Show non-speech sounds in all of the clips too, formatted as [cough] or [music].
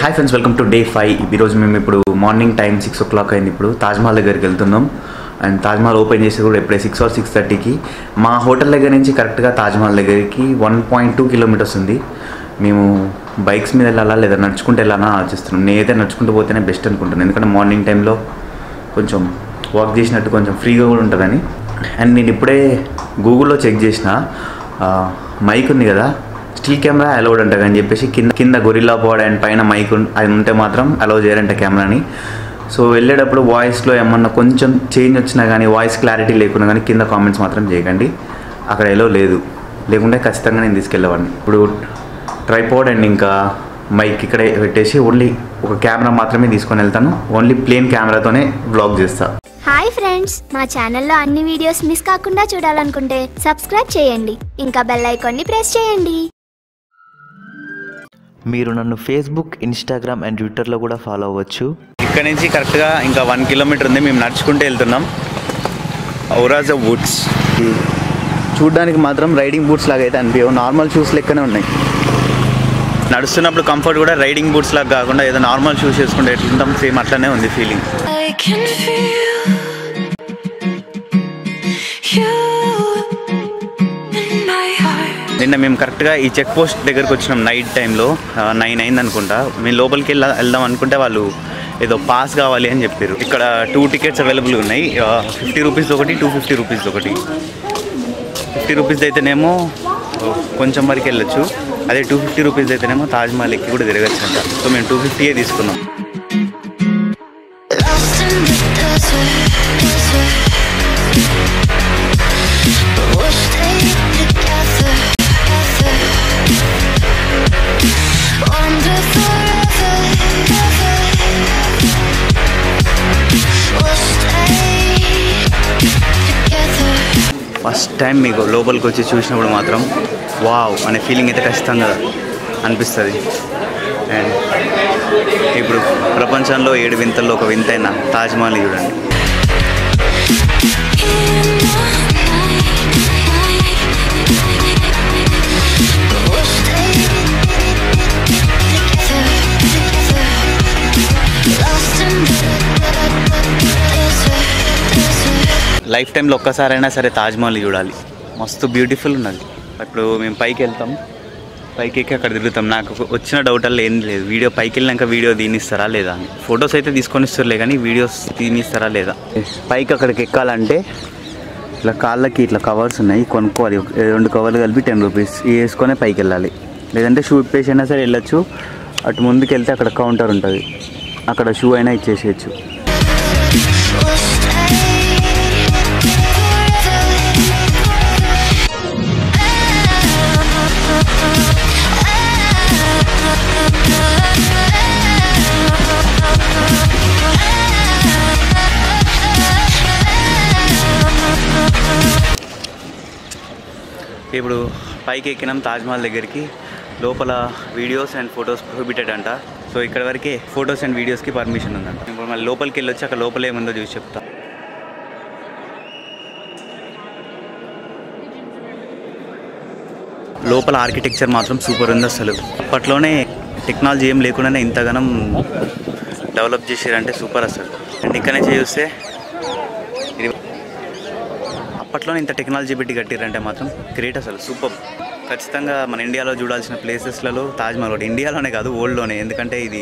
Hi friends welcome to day five ఈరోజు మేము ఇప్పుడు morning time six o'clock అయింది ఇప్పుడు. తాజ్మహల్ దగ్గరికి వెళ్తున్నాం. అండ్ తాజ్మహల్ ఓపెన్ చేసి కూడా ఇప్పుడే సిక్స్ ఆర్ సిక్స్ థర్టీకి మా హోటల్ దగ్గర నుంచి కరెక్ట్గా తాజ్మహల్ దగ్గరికి వన్ పాయింట్ టూ కిలోమీటర్స్ ఉంది. మేము బైక్స్ మీద వెళ్ళాలా లేదా నడుచుకుంటూ వెళ్ళాలా ఆలోచిస్తున్నాం. నేనైతే నడుచుకుంటూ పోతేనే బెస్ట్ అనుకుంటున్నాను. ఎందుకంటే మార్నింగ్ టైంలో కొంచెం వాక్ చేసినట్టు కొంచెం ఫ్రీగా కూడా ఉంటుందని. అండ్ నేను ఇప్పుడే గూగుల్లో చెక్ చేసిన మైక్ ఉంది కదా. స్టిల్ కెమెరా అలౌడ్ అంట అని చెప్పేసి కింద కింద గొరిల్లా పోడ్ అండ్ పైన మైక్ అది ఉంటే మాత్రం అలౌ చేయరంట కెమెరాని. సో వెళ్ళేటప్పుడు వాయిస్లో ఏమన్నా కొంచెం చేంజ్ వచ్చినా కానీ వాయిస్ క్లారిటీ లేకున్నా కానీ కింద కామెంట్స్ మాత్రం చేయకండి. అక్కడ ఎలో లేదు. లేకుంటే ఖచ్చితంగా నేను తీసుకెళ్ళేవాడిని. ఇప్పుడు ట్రైపోడ్ అండ్ ఇంకా మైక్ ఇక్కడే పెట్టేసి ఓన్లీ ఒక కెమెరా మాత్రమే తీసుకొని వెళ్తాను. ఓన్లీ ప్లేన్ కెమెరాతోనే బ్లాగ్ చేస్తాను హాయ్ ఫ్రెండ్స్ మా ఛానల్లో అన్ని వీడియోస్ మిస్ కాకుండా చూడాలనుకుంటే సబ్స్క్రైబ్ చేయండి. ఇంకా బెల్ ఐకాన్ని ప్రెస్ చేయండి. మీరు నన్ను ఫేస్బుక్ ఇన్స్టాగ్రామ్ అండ్ ట్విట్టర్లో కూడా ఫాలో అవ్వచ్చు. ఇక్కడ నుంచి కరెక్ట్గా ఇంకా వన్ కిలోమీటర్ ఉంది. మేము నడుచుకుంటూ వెళ్తున్నాం. ఔరాజ వుడ్స్ చూడడానికి మాత్రం రైడింగ్ బూట్స్ లాగా అయితే అనిపించవు నార్మల్ షూస్ లెక్కనే ఉన్నాయి. నడుస్తున్నప్పుడు కంఫర్ట్ కూడా రైడింగ్ బూట్స్ లాగా కాకుండా ఏదో నార్మల్ షూస్ వేసుకుంటే ఎట్లుంటాం? సేమ్ అట్లనే ఉంది ఫీలింగ్ నిన్న మేము కరెక్ట్గా ఈ చెక్ పోస్ట్ దగ్గరకు వచ్చినాం నైట్ టైంలో నైన్ అయింది అనుకుంటా. మేము లోపలికి వెళ్ళా వెళ్దాం అనుకుంటే వాళ్ళు ఏదో పాస్ కావాలి అని చెప్పారు ఇక్కడ టూ టికెట్స్ అవైలబుల్ ఉన్నాయి. ఫిఫ్టీ రూపీస్ ఒకటి టూ ఫిఫ్టీ రూపీస్ ఒకటి. ఫిఫ్టీ రూపీస్ అయితేనేమో కొంచెం వరకు వెళ్ళొచ్చు. అదే టూ ఫిఫ్టీ రూపీస్ అయితేనేమో తాజ్మహల్ ఎక్కి కూడా తిరగచ్చు అంట. సో మేము టూ ఫిఫ్టీయే తీసుకున్నాం. ఫస్ట్ టైం మీకు లోపలికి వచ్చి చూసినప్పుడు మాత్రం వావ్ అనే ఫీలింగ్ అయితే ఖచ్చితంగా అనిపిస్తుంది. అండ్ ఇప్పుడు ప్రపంచంలో ఏడు వింతల్లో ఒక వింతైన తాజ్మహల్ చూడండి. లైఫ్ టైంలో ఒక్కసారైనా సరే తాజ్మహల్ చూడాలి. మస్తు బ్యూటిఫుల్ ఉన్నది. ఇప్పుడు మేము పైకి వెళ్తాం. పైకి ఎక్కి అక్కడ తిరుగుతాం. నాకు వచ్చిన డౌట్ అలా ఏం లేదు. వీడియో పైకి వెళ్ళినాక వీడియో తీనిస్తారా లేదా అని. ఫొటోస్ అయితే తీసుకొని ఇస్తారులే కానీ వీడియోస్ తీనిస్తారా లేదా? పైకి అక్కడికి ఎక్కాలంటే ఇట్లా కాళ్ళకి ఇట్లా కవర్స్ ఉన్నాయి. కొనుక్కోవాలి. రెండు కవర్లు కలిపి టెన్ రూపీస్ వేసుకొని పైకి వెళ్ళాలి. లేదంటే షూ ఇప్పేసి అయినా సరే వెళ్ళొచ్చు. అటు ముందుకు వెళ్తే అక్కడ కౌంటర్ ఉంటుంది. అక్కడ షూ అయినా ఇచ్చేసేయచ్చు. ఇప్పుడు పైకి ఎక్కినాం తాజ్మహల్ దగ్గరికి. లోపల వీడియోస్ అండ్ ఫొటోస్ ప్రొహిబిటెడ్ అంట సో ఇక్కడ వరకే ఫొటోస్ అండ్ వీడియోస్కి పర్మిషన్ ఉందంట. ఇప్పుడు మళ్ళీ లోపలికి వెళ్ళొచ్చి అక్కడ లోపల ఏముందో చూసి చెప్తా. లోపల ఆర్కిటెక్చర్ మాత్రం సూపర్ ఉంది అసలు. అప్పట్లోనే టెక్నాలజీ ఏం లేకుండానే ఇంతగానం డెవలప్ చేసారంటే సూపర్ అసలు. అండ్ ఇక్కడ నుంచి చూస్తే అప్పట్లోనే ఇంత టెక్నాలజీ పెట్టి కట్టిరంటే మాత్రం గ్రేట్ అసలు సూపర్ ఖచ్చితంగా మన ఇండియాలో చూడాల్సిన ప్లేసెస్లలో తాజ్మహల్ ఒకటి. ఇండియాలోనే కాదు వరల్డ్లోనే ఎందుకంటే ఇది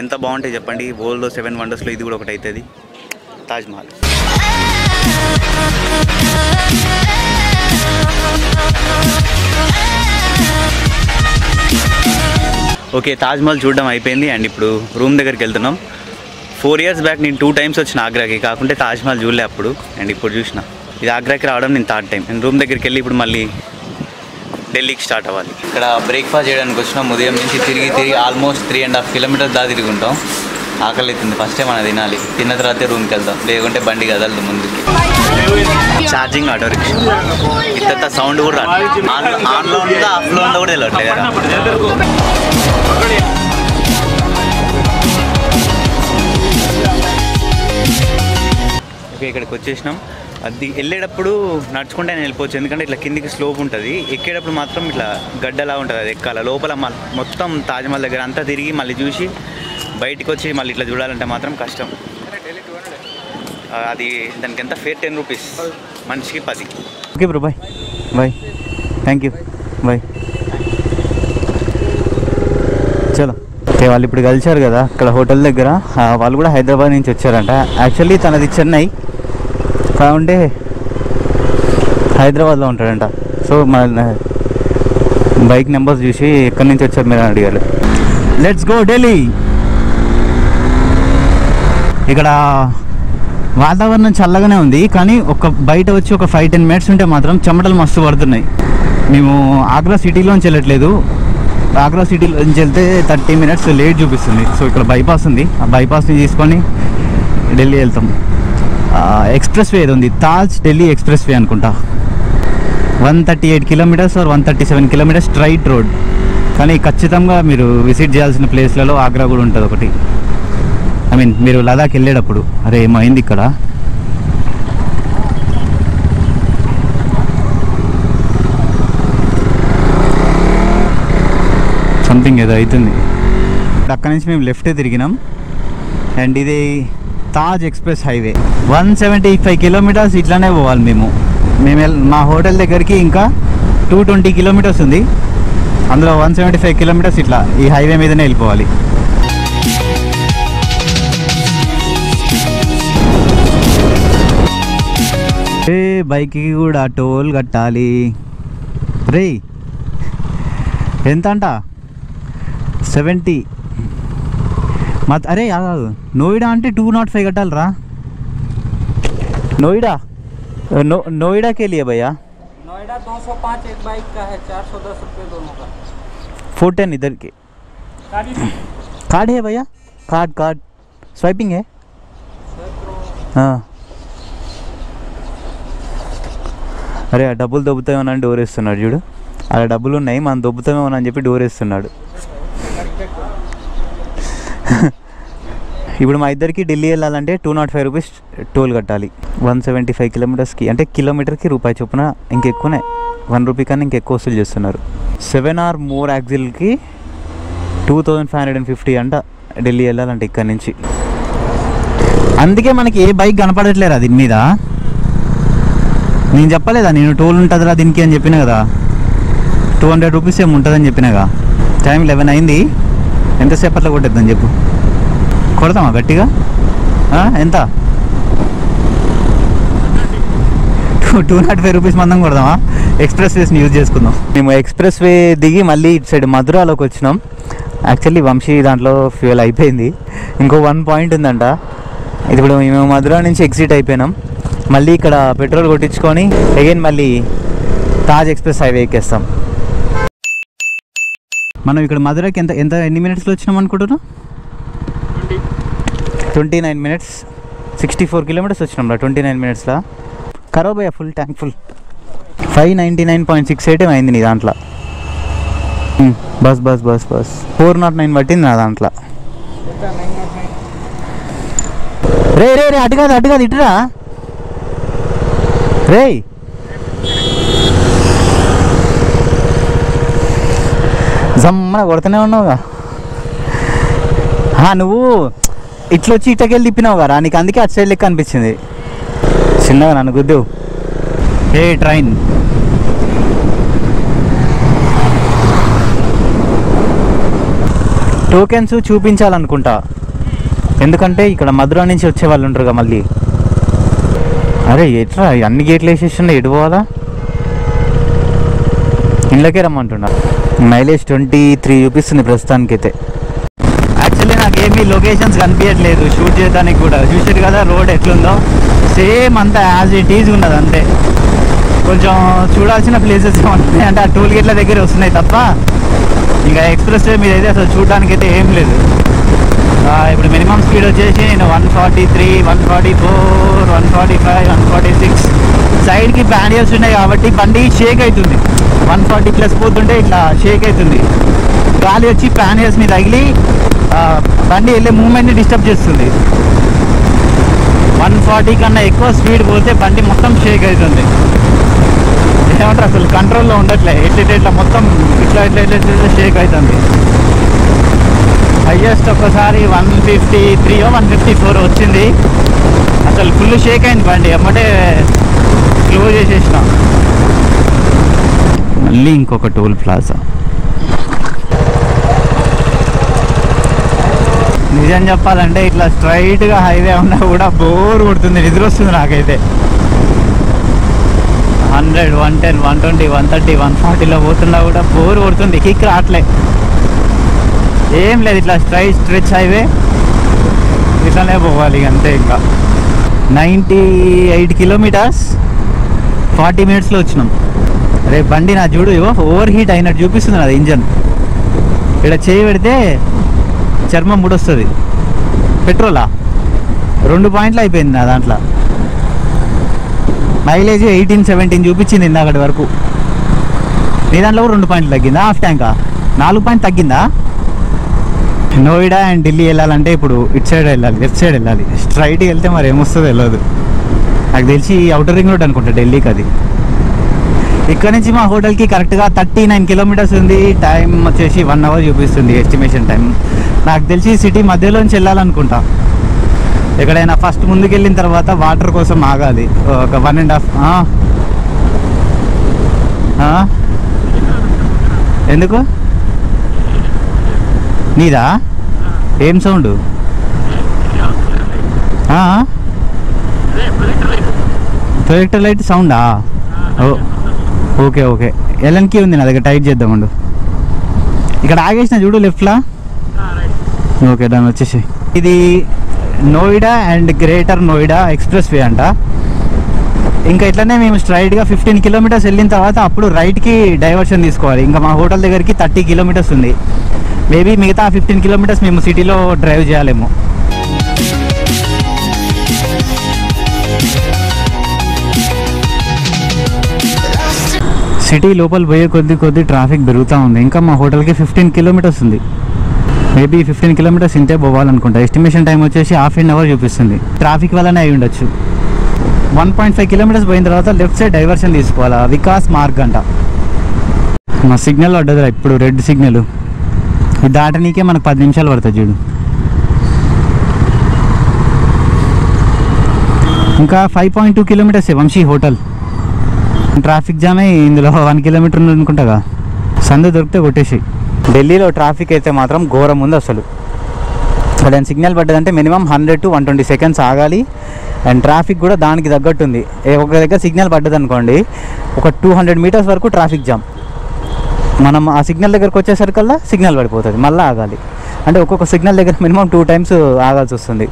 ఎంత బాగుంటాయి చెప్పండి వరల్డ్లో సెవెన్ వండర్స్లో ఇది కూడా ఒకటి అవుతుంది తాజ్మహల్ ఓకే తాజ్మహల్ చూడడం అయిపోయింది అండ్ ఇప్పుడు రూమ్ దగ్గరికి వెళ్తున్నాం. ఫోర్ ఇయర్స్ బ్యాక్ నేను టూ టైమ్స్ వచ్చిన ఆగ్రాకి. కాకుంటే తాజ్మహల్ చూడలే అప్పుడు. అండ్ ఇప్పుడు చూసినా. ఇది ఆగ్రాకి రావడం నేను థర్డ్ టైం. నేను రూమ్ దగ్గరికి వెళ్ళి ఇప్పుడు మళ్ళీ ఢిల్లీకి స్టార్ట్ అవ్వాలి. ఇక్కడ బ్రేక్ఫాస్ట్ చేయడానికి వచ్చినాం ఉదయం నుంచి తిరిగి తిరిగి almost three and half kilometres దా తిరిగి ఉంటాం. ఆకలి అవుతుంది. ఫస్ట్ టైం మనం తినాలి. తిన్న తర్వాత రూమ్కి వెళ్దాం. లేకుంటే బండి కదలదు ముందుకి. ఛార్జింగ్ ఆటో రిక్షా ఇంత సౌండ్ కూడా ఆన్లో ఉందా ఆఫ్లో ఉందా కూడా తెలియట్లేదు కదా. ఓకే ఇక్కడికి వచ్చేసినాం. అది వెళ్ళేటప్పుడు నడుచుకుంటే నేను వెళ్ళిపోవచ్చు. ఎందుకంటే ఇట్లా కిందికి స్లోప్ ఉంటుంది. ఎక్కేటప్పుడు మాత్రం ఇట్లా గడ్డలా ఉంటుంది అది ఎక్కాల. లోపల మొత్తం తాజ్మహల్ దగ్గర అంతా తిరిగి మళ్ళీ చూసి బయటికి వచ్చి మళ్ళీ ఇట్లా చూడాలంటే మాత్రం కష్టం. అది దానికి ఎంత ఫేర్ టెన్ రూపీస్ మనిషికి పది. Okay bro bye bye thank you bye చలో. ఓకే వాళ్ళు ఇప్పుడు కలిశారు కదా అక్కడ హోటల్ దగ్గర. వాళ్ళు కూడా హైదరాబాద్ నుంచి వచ్చారంట. యాక్చువల్లీ తనది చెన్నై. కాకుంటే హైదరాబాద్లో ఉంటాడంట. సో మన బైక్ నెంబర్స్ చూసి ఎక్కడి నుంచి వచ్చారు మీరు అడిగారు. Let's go Delhi! ఇక్కడ వాతావరణం చల్లగానే ఉంది కానీ ఒక బయట వచ్చి ఒక ఫైవ్ టెన్ మినిట్స్ ఉంటే మాత్రం చెమటలు మస్తు పడుతున్నాయి. మేము ఆగ్రా సిటీలోంచి వెళ్ళట్లేదు. ఆగ్రా సిటీలోంచి వెళ్తే థర్టీ మినిట్స్ లేట్ చూపిస్తుంది. సో ఇక్కడ బైపాస్ ఉంది. ఆ బైపాస్ని తీసుకొని ఢిల్లీ వెళ్తాం. ఎక్స్ప్రెస్ వే ఏది ఉంది తాజ్ ఢిల్లీ ఎక్స్ప్రెస్ వే అనుకుంటా. One thirty eight kilometres or one thirty seven kilometres straight road. కానీ ఖచ్చితంగా మీరు విజిట్ చేయాల్సిన ప్లేస్లలో ఆగ్రా కూడా ఉంటుంది ఒకటి. ఐ మీన్ మీరు లదాఖ్ వెళ్ళేటప్పుడు. అరే ఏమైంది ఇక్కడ. సంథింగ్ ఏదో అవుతుంది. అక్కడి నుంచి మేము లెఫ్ట్ తిరిగినాం. అండ్ ఇది Taj express highway. One seventy five kilometres ఇట్లానే పోవాలి మేము. మేము మా హోటల్ దగ్గరికి ఇంకా టూ ట్వంటీ కిలోమీటర్స్ ఉంది. అందులో వన్ సెవెంటీ ఫైవ్ కిలోమీటర్స్ ఇట్లా ఈ హైవే మీదనే వెళ్ళిపోవాలి. ఏ బైక్కి కూడా టోల్ కట్టాలి. రే ఎంత అంట సెవెంటీ మత్ అరే ఆగు. నోయిడా అంటే two not five కట్టాలరా Noida no Noida के लिए भैया नोएडा 205 एक बाइक का है 410 रुपये दोनों का फोर टेन इधर के कार्ड है भैया कार्ड कार्ड स्वाइपिंग है हाँ అరే ఆ డబ్బులు దొబ్బుతామని అని డోర్ వేస్తున్నాడు చూడు అలా డబ్బులు ఉన్నాయి మనం దొబ్బుతామేమో అని చెప్పి డోర్ వేస్తున్నాడు [laughs] ఇప్పుడు మా ఇద్దరికి ఢిల్లీ వెళ్ళాలంటే two nought five rupees toll కట్టాలి. వన్ సెవెంటీ ఫైవ్ కిలోమీటర్స్కి అంటే కిలోమీటర్కి రూపాయి చొప్పున ఇంకెక్కువనే వన్ రూపీ కన్నా ఇంకెక్కువ వసూలు చేస్తున్నారు. Seven or more యాక్సిల్కి two thousand five hundred and fifty అంట ఢిల్లీ వెళ్ళాలంటే ఇక్కడి నుంచి. అందుకే మనకి ఏ బైక్ కనపడట్లేరా దీని మీద. నేను చెప్పలేదా నేను టోల్ ఉంటుందిరా దీనికి అని చెప్పిన కదా. టూ హండ్రెడ్ రూపీస్ ఏమి ఉంటుందని చెప్పినగా టైం లెవెన్ అయింది. ఎంతసేపట్లో కొట్టేద్దాం చెప్పు? కొడతామా గట్టిగా? ఎంత? Two two nought five rupees మందం కొడదామా? ఎక్స్ప్రెస్ వేస్ని యూజ్ చేసుకుందాం. మేము ఎక్స్ప్రెస్ వే దిగి మళ్ళీ ఇటు సైడ్ మధురాలోకి వచ్చినాం. యాక్చువల్లీ వంశీ దాంట్లో ఫ్యూయల్ అయిపోయింది. ఇంకో వన్ పాయింట్ ఉందంట. ఇది ఇప్పుడు మేము మధురా నుంచి ఎగ్జిట్ అయిపోయినాం. మళ్ళీ ఇక్కడ పెట్రోల్ కొట్టించుకొని అగైన్ మళ్ళీ తాజ్ ఎక్స్ప్రెస్ హైవే ఎక్కేస్తాం మనం ఇక్కడ మధురకి ఎంత ఎంత ఎన్ని మినిట్స్లో వచ్చినాం అనుకుంటున్నాం twenty nine minutes sixty four kilometres వచ్చినాంరా twenty nine మినిట్స్లో కరోబయ్య full tank full five ninety nine point six eight అయింది నీ దాంట్లో? బస్ బస్ బస్ బస్. ఫోర్ నాట్ నైన్ పట్టింది నా దాంట్లో. రే రే రే అటు కాదు అటు కాదు ఇటురా రే. జమ్మన కొడుతూనే ఉన్నావుగా. నువ్వు ఇట్లా వచ్చి ఇటకెళ్ళి తిప్పినావు కదా నీకు అందుకే అటు సైడ్ లెక్క అనిపించింది. చిన్నగా నన్ను గుద్దు. ఏ ట్రైన్. టోకెన్స్ చూపించాలనుకుంటా. ఎందుకంటే ఇక్కడ మధుర నుంచి వచ్చే వాళ్ళు ఉంటారుగా మళ్ళీ. అరే ఎట్లా అన్ని గేట్లు వేసేసిండే. ఎటు పోవాలా? ఇళ్ళకే రమ్మంటున్నారు మైలేజ్ ట్వంటీ త్రీ చూపిస్తుంది ప్రస్తుతానికైతే. యాక్చువల్లీ నాకు ఏమీ లొకేషన్స్ కనిపించట్లేదు షూట్ చేయడానికి కూడా. చూసారు కదా రోడ్ ఎట్లుందో. సేమ్ అంతా యాజ్ ఇట్ ఈజ్ ఉన్నది అంతే. కొంచెం చూడాల్సిన ప్లేసెస్ ఉన్నాయి? అంటే ఆ టోల్ గేట్ల దగ్గర వస్తున్నాయి తప్ప ఇంకా ఎక్స్ప్రెస్ వే మీద అయితే అసలు చూడడానికి అయితే ఏం లేదు. ఇప్పుడు మినిమం స్పీడ్ వచ్చేసి నేను one forty three one forty four one forty five one forty six సైడ్కి బ్యారియర్స్ ఉన్నాయి కాబట్టి బండి షేక్ అవుతుంది. వన్ ఫార్టీ ప్లస్ పోతుంటే ఇట్లా షేక్ అవుతుంది. గాలి వచ్చి ప్యానియర్స్ని తగిలి బండి వెళ్ళే మూమెంట్ని డిస్టర్బ్ చేస్తుంది. వన్ ఫార్టీ కన్నా ఎక్కువ స్పీడ్ పోతే బండి మొత్తం షేక్ అవుతుంది. ఏమంటారు అసలు? కంట్రోల్లో ఉండట్లే. ఎట్లా ఇట్లా ఇట్లా మొత్తం ఇట్లా ఇట్లా ఇట్లా ఇట్లా షేక్ అవుతుంది. హయ్యెస్ట్ ఒకసారి one fifty three one fifty four వచ్చింది. అసలు ఫుల్ షేక్ అయింది బండి. అమ్మటే క్లోజ్ చేసేసినాం. మళ్ళీ ఇంకొక టోల్ ప్లాజా. నిజం చెప్పాలంటే ఇట్లా స్ట్రైట్గా హైవే ఉన్నా కూడా బోర్ కొడుతుంది నిద్ర వస్తుంది నాకైతే. Hundred one ten one twenty one thirty one ఫార్టీలో పోతున్నా కూడా బోర్ కొడుతుంది కిక్ రావట్లే ఏం లేదు ఇట్లా స్ట్రైట్ స్ట్రెచ్ హైవే. ఇట్లానే పోవాలి ఇక అంతే ఇంకా. నైంటీ ఎయిట్ కిలోమీటర్స్ ఫార్టీ మినిట్స్లో వచ్చినాం. రే బండి నా చూడు ఓవర్ హీట్ అయినట్టు చూపిస్తుంది అది ఇంజన్ ఇక్కడ చేయి పెడితే చర్మం ముడొస్తుంది. పెట్రోలా? రెండు పాయింట్లు అయిపోయింది నా దాంట్లో. మైలేజ్ ఎయిటీన్ సెవెంటీన్ చూపించింది ఇందాకటి వరకు. నీ దాంట్లో కూడా రెండు పాయింట్లు తగ్గిందా? హాఫ్ ట్యాంకా నాలుగు పాయింట్ తగ్గిందా? నోయిడా అండ్ ఢిల్లీ వెళ్ళాలంటే ఇప్పుడు ఇటు సైడ్ వెళ్ళాలి లెఫ్ట్ సైడ్ వెళ్ళాలి. స్ట్రైట్కి వెళ్తే మరి ఏమొస్తుందో తెలియదు నాకు తెలిసి అవుటర్ రింగ్ రోడ్ అనుకుంటా ఢిల్లీకి అది. ఇక్కడ నుంచి మా హోటల్కి కరెక్ట్గా థర్టీ నైన్ కిలోమీటర్స్ ఉంది. టైం వచ్చేసి వన్ అవర్ చూపిస్తుంది ఎస్టిమేషన్ టైం. నాకు తెలిసి సిటీ మధ్యలోంచి వెళ్ళాలనుకుంటా. ఎక్కడైనా ఫస్ట్ ముందుకు వెళ్ళిన తర్వాత వాటర్ కోసం ఆగాలి. ఒక వన్ అండ్ హాఫ్ ఎందుకు? నీదా? ఏం సౌండ్? ప్రొజెక్టర్ లైట్ సౌండా? ఓ ఓకే ఓకే. ఎల్ఎన్కి ఉంది నా దగ్గర టైట్ చేద్దామండు ఇక్కడ ఆగేసిన చూడు లెఫ్ట్లా? ఓకే దాని వచ్చేసి ఇది Noida and greater Noida expressway అంట. ఇంకా ఇట్లనే మేము స్ట్రైట్గా ఫిఫ్టీన్ కిలోమీటర్స్ వెళ్ళిన తర్వాత అప్పుడు రైట్కి డైవర్షన్ తీసుకోవాలి. ఇంకా మా హోటల్ దగ్గరికి థర్టీ కిలోమీటర్స్ ఉంది. మేబీ మిగతా ఫిఫ్టీన్ కిలోమీటర్స్ మేము సిటీలో డ్రైవ్ చేయాలేమో. సిటీ లోపల పోయే కొద్ది కొద్ది ట్రాఫిక్ పెరుగుతూ ఉంది. ఇంకా మా హోటల్కి ఫిఫ్టీన్ కిలోమీటర్స్ ఉంది. మేబీ ఫిఫ్టీన్ కిలోమీటర్స్ ఇంతే పోవాలనుకుంటా. ఎస్టిమేషన్ టైం వచ్చేసి హాఫ్ అన్ అవర్ చూపిస్తుంది. ట్రాఫిక్ వల్లనే అయి ఉండొచ్చు. వన్ పాయింట్ ఫైవ్ కిలోమీటర్స్ పోయిన తర్వాత లెఫ్ట్ సైడ్ డైవర్షన్ తీసుకోవాలా? వికాస్ మార్గ్ అంట. మా సిగ్నల్ పడ్డదిరా ఇప్పుడు రెడ్ సిగ్నల్. ఇది దాటనీకే మనకు పది నిమిషాలు పడుతుంది చూడు. ఇంకా five point two kilometres Vamsi hotel? Traffic jam అయ్యి ఇందులో వన్ కిలోమీటర్ ఉంది అనుకుంటాగా. సందు దొరికితే కొట్టేసి. ఢిల్లీలో ట్రాఫిక్ అయితే మాత్రం ఘోరం ఉంది అసలు. దాని signal పడ్డదంటే minimum hundred to one twenty seconds ఆగాలి. అండ్ ట్రాఫిక్ కూడా దానికి తగ్గట్టు ఉంది ఒక దగ్గర సిగ్నల్ పడ్డది అనుకోండి ఒక టూ హండ్రెడ్ మీటర్స్ వరకు ట్రాఫిక్ జామ్. మనం ఆ సిగ్నల్ దగ్గరకు వచ్చేసరికల్లా సిగ్నల్ పడిపోతుంది మళ్ళీ ఆగాలి. అంటే ఒక్కొక్క సిగ్నల్ దగ్గర మినిమం టూ టైమ్స్ ఆగాల్సి వస్తుంది.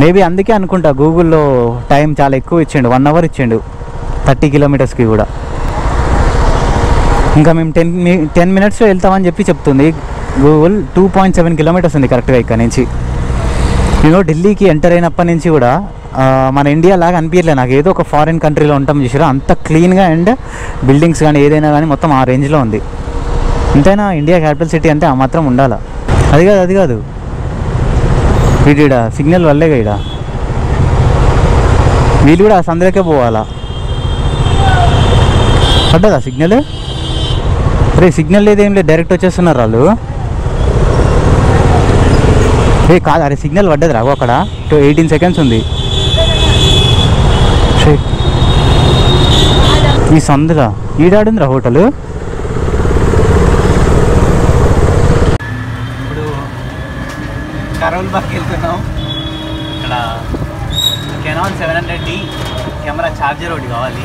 మేబీ అందుకే అనుకుంటా గూగుల్లో టైం చాలా ఎక్కువ ఇచ్చిండు వన్ అవర్ ఇచ్చిండు. థర్టీ కిలోమీటర్స్కి కూడా. ఇంకా మేము టెన్ మీ టెన్ మినిట్స్లో వెళ్తామని చెప్పి చెప్తుంది. Google two point seven kilometres ఉంది కరెక్ట్గా ఇక్కడ నుంచి. నేను ఢిల్లీకి ఎంటర్ అయినప్పటి నుంచి కూడా మన ఇండియా లాగా అనిపించలే నాకు ఏదో ఒక ఫారిన్ కంట్రీలో ఉంటాం చూసారా అంత క్లీన్గా అండ్ బిల్డింగ్స్ కానీ ఏదైనా కానీ మొత్తం ఆ రేంజ్లో ఉంది. ఎంతైనా ఇండియా క్యాపిటల్ సిటీ అంటే ఆ మాత్రం ఉండాలా? అది కాదు అది కాదు. వీడు సిగ్నల్ వల్లేగా ఇడా. వీళ్ళు కూడా ఆ సందులకే పోవాలా? పడ్డదా సిగ్నల్? రే సిగ్నల్ లేదు ఏం లేదు డైరెక్ట్ వచ్చేస్తున్నారు వాళ్ళు. రే కాదు అరే సిగ్నల్ పడ్డది రావు అక్కడ. టూ ఎయిటీన్ సెకండ్స్ ఉంది. ఈ సందుగా ఈడాడుందిరా హోటల్? ఇప్పుడు కరోల్ బాగ్కి వెళ్తున్నాం. ఇక్కడ Canon seven hundred D camera charger ఒకటి కావాలి.